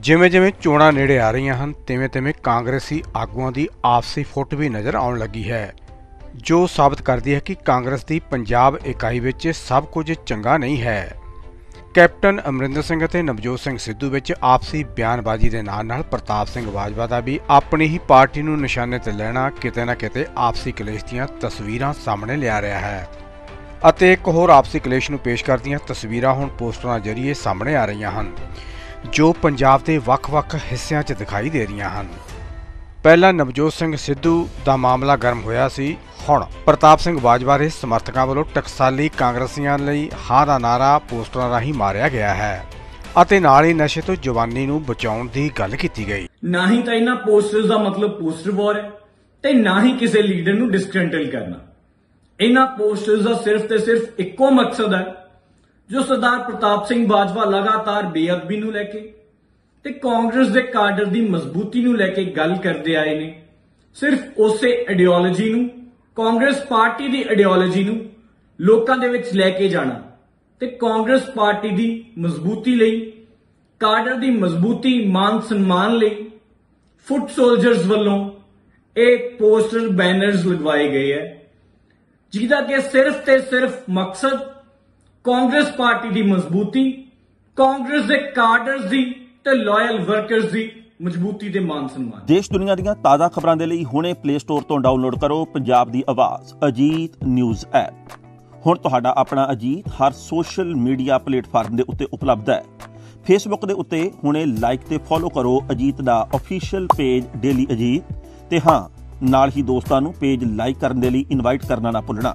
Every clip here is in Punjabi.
ਜਿਵੇਂ-ਜਿਵੇਂ ਚੋਣਾਂ ਨੇੜੇ ਆ ਰਹੀਆਂ ਹਨ ਤਿਵੇਂ-ਤਿਵੇਂ ਕਾਂਗਰਸੀ ਆਗੂਆਂ ਦੀ ਆਪਸੀ ਫੁੱਟ ਵੀ ਨਜ਼ਰ ਆਉਣ ਲੱਗੀ ਹੈ। ਜੋ ਸਾਬਤ ਕਰਦੀ ਹੈ ਕਿ ਕਾਂਗਰਸ ਦੀ ਪੰਜਾਬ ਇਕਾਈ ਵਿੱਚ ਸਭ ਕੁਝ ਚੰਗਾ ਨਹੀਂ ਹੈ। ਕੈਪਟਨ ਅਮਰਿੰਦਰ ਸਿੰਘ ਅਤੇ ਨਵਜੋਤ ਸਿੰਘ ਸਿੱਧੂ ਵਿੱਚ ਆਪਸੀ ਬਿਆਨਬਾਜ਼ੀ ਦੇ ਨਾਲ-ਨਾਲ ਪ੍ਰਤਾਪ ਸਿੰਘ ਬਾਜਵਾ ਦਾ ਵੀ ਆਪਣੀ ਹੀ ਪਾਰਟੀ ਨੂੰ ਨਿਸ਼ਾਨੇ ਤੇ ਲੈਣਾ ਕਿਤੇ ਨਾ ਕਿਤੇ ਆਪਸੀ ਕਲੇਸ਼ ਦੀਆਂ ਤਸਵੀਰਾਂ ਸਾਹਮਣੇ ਲਿਆ ਰਿਹਾ ਹੈ। ਅਤੇ ਇੱਕ ਹੋਰ ਆਪਸੀ ਕਲੇਸ਼ ਨੂੰ ਪੇਸ਼ ਕਰਦੀਆਂ ਤਸਵੀਰਾਂ ਹੁਣ ਪੋਸਟਰਾਂ ਜ਼ਰੀਏ ਸਾਹਮਣੇ ਆ ਰਹੀਆਂ ਹਨ। ਜੋ ਪੰਜਾਬ ਦੇ ਵੱਖ-ਵੱਖ ਹਿੱਸਿਆਂ 'ਚ ਦਿਖਾਈ ਦੇ ਰਹੀਆਂ ਹਨ। ਪਹਿਲਾਂ ਨਵਜੋਤ ਸਿੰਘ ਸਿੱਧੂ ਦਾ ਮਾਮਲਾ ਗਰਮ ਹੋਇਆ ਸੀ। ਹੁਣ ਪ੍ਰਤਾਪ ਸਿੰਘ ਬਾਜਵਾ ਦੇ ਸਮਰਥਕਾਂ ਵੱਲੋਂ ਟਕਸਾਲੀ ਕਾਂਗਰਸੀਆਂ ਲਈ ਹਾਂ ਦਾ ਨਾਰਾ ਪੋਸਟਰਾਂ ਰਾਹੀਂ ਮਾਰਿਆ ਗਿਆ ਹੈ ਅਤੇ ਨਾਲ ਹੀ ਨਸ਼ੇ ਤੋਂ ਜਵਾਨੀ ਨੂੰ ਬਚਾਉਣ ਦੀ ਗੱਲ ਕੀਤੀ ਗਈ। ਨਾ ਹੀ ਤਾਂ ਇਹਨਾਂ ਪੋਸਟਰਸ ਦਾ ਮਤਲਬ ਪੋਸਟਰ ਵਾਰ ਹੈ ਤੇ ਨਾ ਹੀ ਕਿਸੇ ਲੀਡਰ ਨੂੰ ਡਿਸਕ੍ਰੈਡਿਟ ਕਰਨਾ। ਇਹਨਾਂ ਪੋਸਟਰਸ ਦਾ ਸਿਰਫ ਤੇ ਸਿਰਫ ਇੱਕੋ ਮਕਸਦ ਹੈ ਜੋ ਸਰਦਾਰ ਪ੍ਰਤਾਪ ਸਿੰਘ ਬਾਜਵਾ ਲਗਾਤਾਰ ਬੇਅਦਬੀ ਨੂੰ ਲੈ ਕੇ ਤੇ ਕਾਂਗਰਸ ਦੇ ਕਾਡਰ ਦੀ ਮਜ਼ਬੂਤੀ ਨੂੰ ਲੈ ਕੇ ਗੱਲ ਕਰਦੇ ਆਏ ਨੇ, ਸਿਰਫ ਉਸੇ ਆਈਡੀਓਲੋਜੀ ਨੂੰ, ਕਾਂਗਰਸ ਪਾਰਟੀ ਦੀ ਆਈਡੀਓਲੋਜੀ ਨੂੰ ਲੋਕਾਂ ਦੇ ਵਿੱਚ ਲੈ ਕੇ ਜਾਣਾ ਤੇ ਕਾਂਗਰਸ ਪਾਰਟੀ ਦੀ ਮਜ਼ਬੂਤੀ ਲਈ, ਕਾਡਰ ਦੀ ਮਜ਼ਬੂਤੀ, ਮਾਨ ਸਨਮਾਨ ਲਈ ਫੁੱਟ ਸੋਲਜਰਸ ਵੱਲੋਂ ਇਹ ਪੋਸਟਰ ਬੈਨਰਸ ਲਗਵਾਏ ਗਏ ਹੈ, ਜਿਹਦਾ ਕਿ ਸਿਰਫ ਤੇ ਸਿਰਫ ਮਕਸਦ ਕਾਂਗਰਸ ਪਾਰਟੀ ਦੀ ਮਜ਼ਬੂਤੀ, ਕਾਂਗਰਸ ਦੇ ਕਾਡਰਸ ਦੀ ਤੇ ਲਾਇਲ ਵਰਕਰਸ ਦੀ ਮਜ਼ਬੂਤੀ ਤੇ ਮਾਨ ਸਨਮਾਨ। ਦੇਸ਼ ਦੁਨੀਆ ਦੀਆਂ ਤਾਜ਼ਾ ਖਬਰਾਂ ਦੇ ਲਈ ਹੁਣੇ ਪਲੇ ਸਟੋਰ ਤੋਂ ਡਾਊਨਲੋਡ ਕਰੋ ਪੰਜਾਬ ਦੀ ਆਵਾਜ਼, ਅਜੀਤ ਨਿਊਜ਼ ਐਪ। ਹੁਣ ਤੁਹਾਡਾ ਆਪਣਾ ਅਜੀਤ ਹਰ ਸੋਸ਼ਲ ਮੀਡੀਆ ਪਲੇਟਫਾਰਮ ਦੇ ਉੱਤੇ ਉਪਲਬਧ ਹੈ। ਫੇਸਬੁੱਕ ਦੇ ਉੱਤੇ ਹੁਣੇ ਲਾਈਕ ਤੇ ਫੋਲੋ ਕਰੋ ਅਜੀਤ ਦਾ ਅਫੀਸ਼ੀਅਲ ਪੇਜ ਡੇਲੀ ਅਜੀਤ ਤੇ ਹਾਂ, ਨਾਲ ਹੀ ਦੋਸਤਾਂ ਨੂੰ ਪੇਜ ਲਾਈਕ ਕਰਨ ਦੇ ਲਈ ਇਨਵਾਈਟ ਕਰਨਾ ਨਾ ਭੁੱਲਣਾ।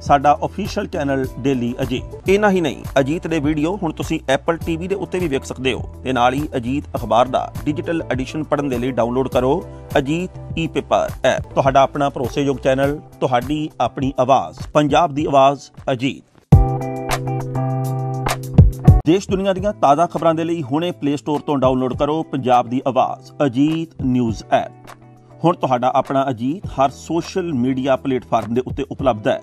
ਸਾਡਾ ਅਫੀਸ਼ੀਅਲ ਚੈਨਲ ਡੇਲੀ ਅਜੀਤ ਇਹਨਾਂ ਹੀ ਨਹੀਂ, ਅਜੀਤ ਦੇ ਵੀਡੀਓ ਹੁਣ ਤੁਸੀਂ ਐਪਲ ਟੀਵੀ ਦੇ ਉੱਤੇ ਵੀ ਵੇਖ ਸਕਦੇ ਹੋ। ਤੇ ਨਾਲ ਹੀ ਅਜੀਤ ਅਖਬਾਰ ਦਾ ਡਿਜੀਟਲ ਐਡੀਸ਼ਨ ਪੜ੍ਹਨ ਦੇ ਲਈ ਡਾਊਨਲੋਡ ਕਰੋ ਅਜੀਤ ਈ-ਪੇਪਰ ਐਪ ਤੁਹਾਡਾ ਆਪਣਾ ਭਰੋਸੇਯੋਗ ਚੈਨਲ ਤੁਹਾਡੀ ਆਪਣੀ ਆਵਾਜ਼, ਪੰਜਾਬ ਦੀ ਆਵਾਜ਼ ਅਜੀਤ। ਦੇਸ਼ ਦੁਨੀਆ ਦੀਆਂ ਤਾਜ਼ਾ ਖਬਰਾਂ ਦੇ ਲਈ ਹੁਣੇ ਪਲੇ ਸਟੋਰ ਤੋਂ ਡਾਊਨਲੋਡ ਕਰੋ ਪੰਜਾਬ ਦੀ ਆਵਾਜ਼, ਅਜੀਤ ਨਿਊਜ਼ ਐਪ ਹੁਣ ਤੁਹਾਡਾ ਆਪਣਾ ਅਜੀਤ ਹਰ ਸੋਸ਼ਲ ਮੀਡੀਆ ਪਲੇਟਫਾਰਮ ਦੇ ਉੱਤੇ ਉਪਲਬਧ ਹੈ।